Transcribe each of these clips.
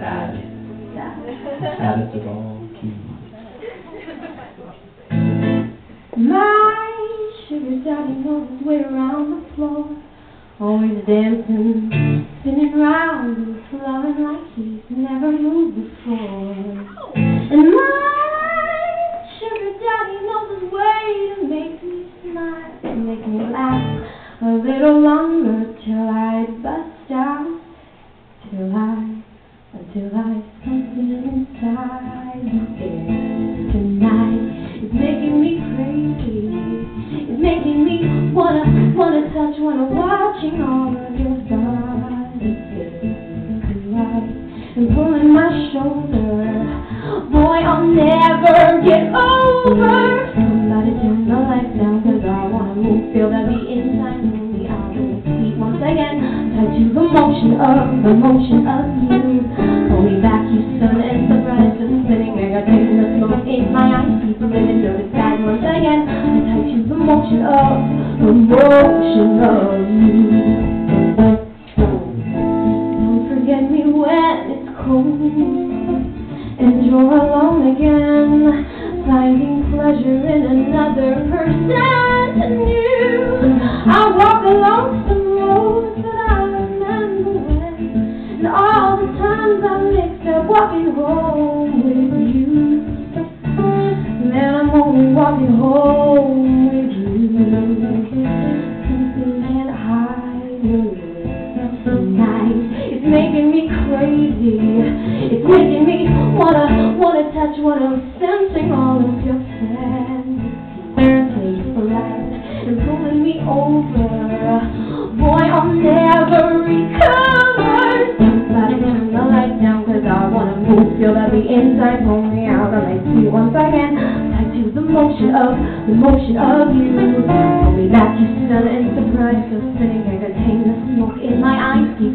sad. Sad. Saddest of all. My sugar daddy knows his way around the floor. Always dancing, spinning round and flowing like he's never moved before. And my sugar daddy knows his way to make me smile and make me laugh a little longer till I bust out, till I, until I something inside there tonight is making me crazy. It's making me wanna, wanna touch, wanna watching all of your body tonight and pulling my shoulder. Boy, I'll never get over. Somebody turn the lights down, cause I wanna move, feel that beat inside me. I'll do it sweet once again. Tied to the motion of, the motion of once again. The motion of, the motion of you. Don't forget me when it's cold and you're alone again, finding pleasure in another person new. I walk along some roads that I remember when, and all the times I mixed up walking home with It's making me wanna, wanna touch, wanna sensing all of your fantasy flight and pulling me over. Boy, I'll never recover. Somebody turn the lights down 'cause I wanna move. Feel that the inside pull me out. I like to once again. Tied to the motion of, the motion of you. Pull me back, you stun and surprise. So spinning, I contain the smoke in my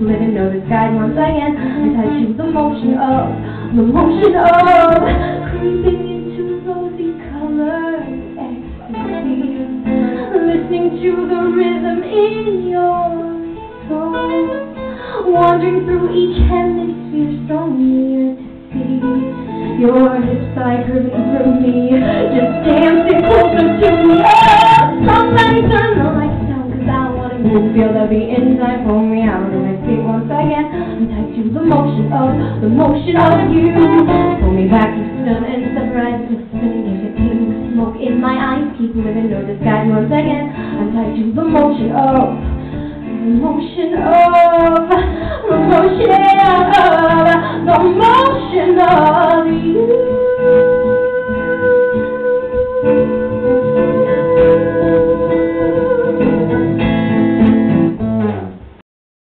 living, know the sky once again. I tied to the motion of, the motion of creeping into rosy colored ecstasy. Listening to the rhythm in your soul. Wandering through each hemisphere so near to see. Your hips are curving through me. Just dancing of, the motion of you. Pull me back, you stun and surprise. Just spinning, nicotine, smoke in my eyes. Keep know the sky once again. I'm tied to the motion of, the motion of, the motion of